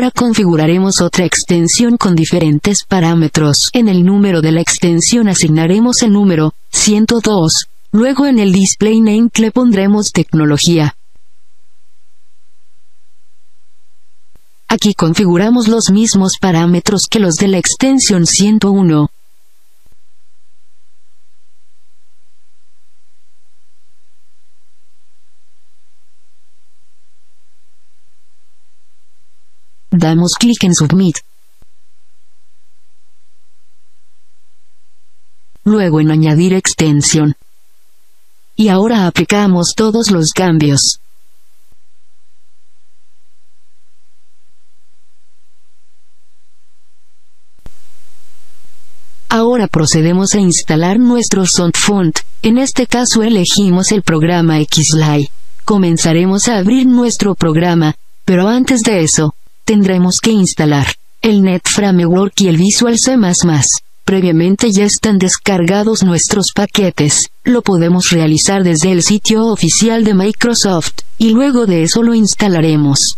Ahora configuraremos otra extensión con diferentes parámetros. En el número de la extensión asignaremos el número 102. Luego en el display name le pondremos tecnología. Aquí configuramos los mismos parámetros que los de la extensión 101. Damos clic en Submit. Luego en Añadir extensión. Y ahora aplicamos todos los cambios. Ahora procedemos a instalar nuestro SoundFont. En este caso elegimos el programa XLI. Comenzaremos a abrir nuestro programa, pero antes de eso, tendremos que instalar el Net Framework y el Visual C++. Previamente ya están descargados nuestros paquetes, lo podemos realizar desde el sitio oficial de Microsoft, y luego de eso lo instalaremos.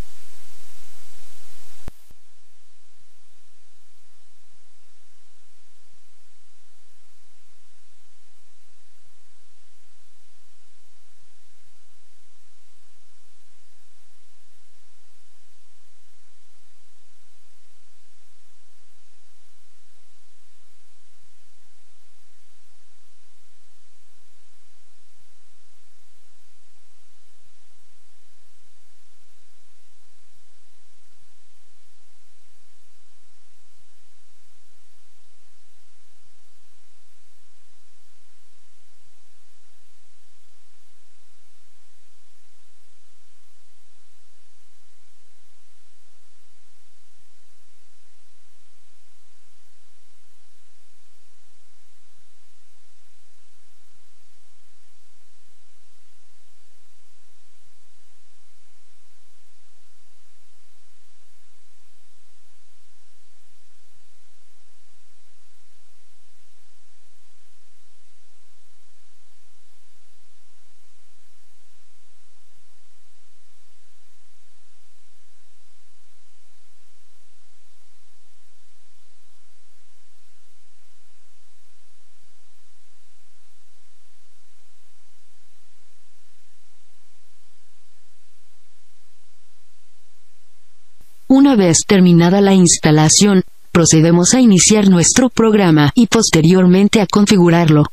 Una vez terminada la instalación, procedemos a iniciar nuestro programa y posteriormente a configurarlo.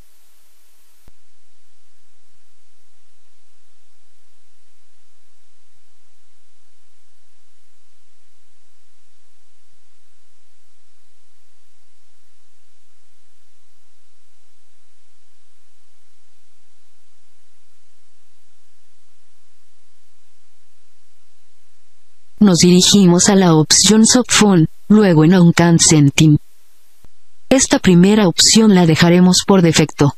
Nos dirigimos a la opción Softphone, luego en Unconsenting. Esta primera opción la dejaremos por defecto.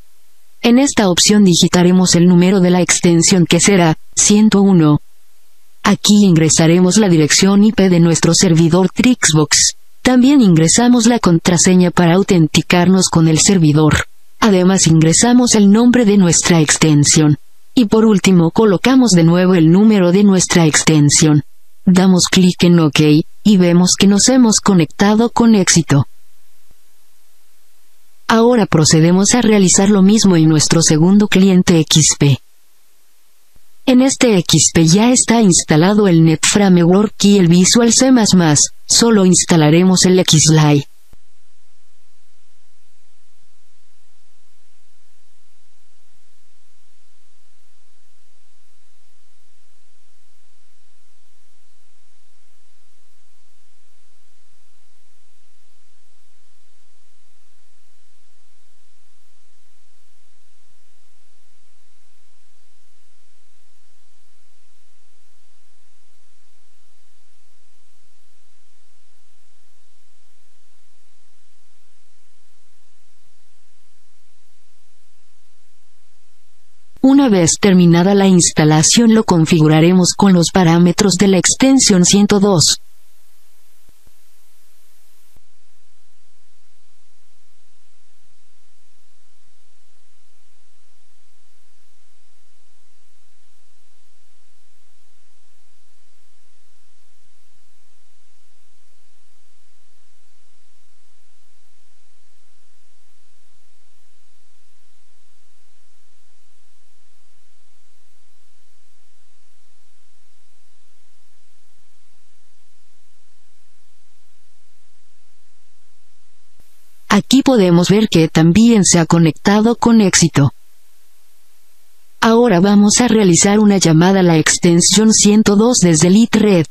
En esta opción digitaremos el número de la extensión que será 101. Aquí ingresaremos la dirección IP de nuestro servidor Trixbox. También ingresamos la contraseña para autenticarnos con el servidor. Además ingresamos el nombre de nuestra extensión. Y por último colocamos de nuevo el número de nuestra extensión. Damos clic en OK, y vemos que nos hemos conectado con éxito. Ahora procedemos a realizar lo mismo en nuestro segundo cliente XP. En este XP ya está instalado el NetFramework y el Visual C++, solo instalaremos el XLI. Una vez terminada la instalación lo configuraremos con los parámetros de la extensión 102. Aquí podemos ver que también se ha conectado con éxito. Ahora vamos a realizar una llamada a la extensión 102 desde LitRed.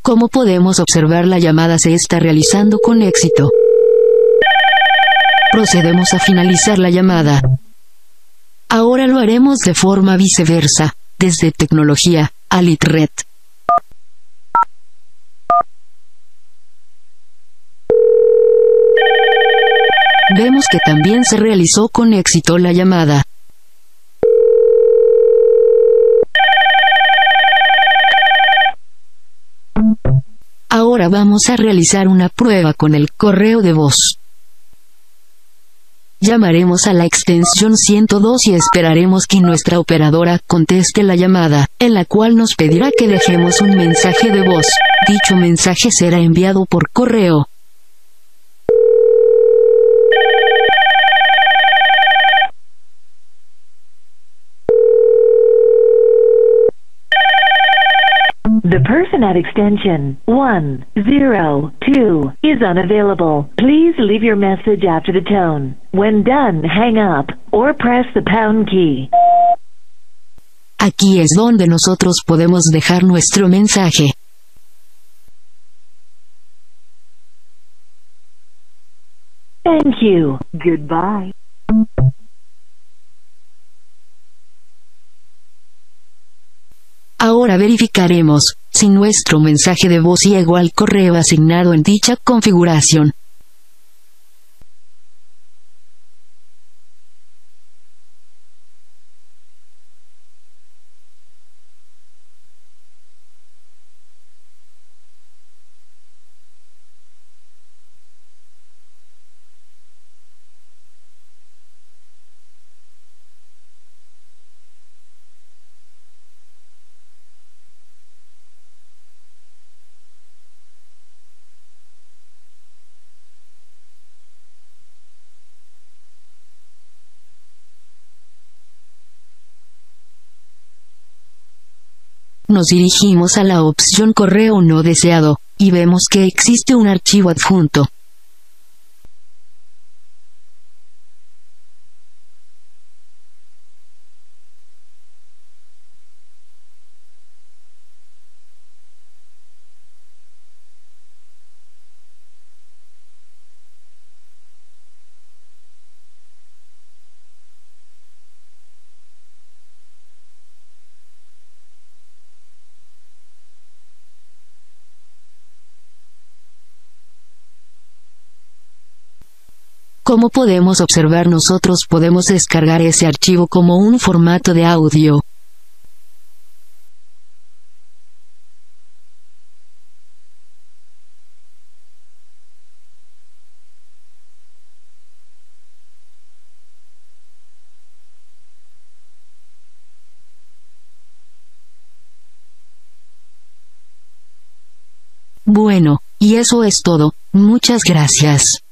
Como podemos observar la llamada se está realizando con éxito. Procedemos a finalizar la llamada. Ahora lo haremos de forma viceversa, desde tecnología, a Litred. Vemos que también se realizó con éxito la llamada. Ahora vamos a realizar una prueba con el correo de voz. Llamaremos a la extensión 102 y esperaremos que nuestra operadora conteste la llamada, en la cual nos pedirá que dejemos un mensaje de voz. Dicho mensaje será enviado por correo. The person at extension 102 is unavailable. Please leave your message after the tone. When done, hang up or press the pound key. Aquí es donde nosotros podemos dejar nuestro mensaje. Thank you. Goodbye. Ahora verificaremos si nuestro mensaje de voz llegó al correo asignado en dicha configuración. Nos dirigimos a la opción correo no deseado, y vemos que existe un archivo adjunto. Como podemos observar nosotros podemos descargar ese archivo como un formato de audio. Bueno, y eso es todo, muchas gracias.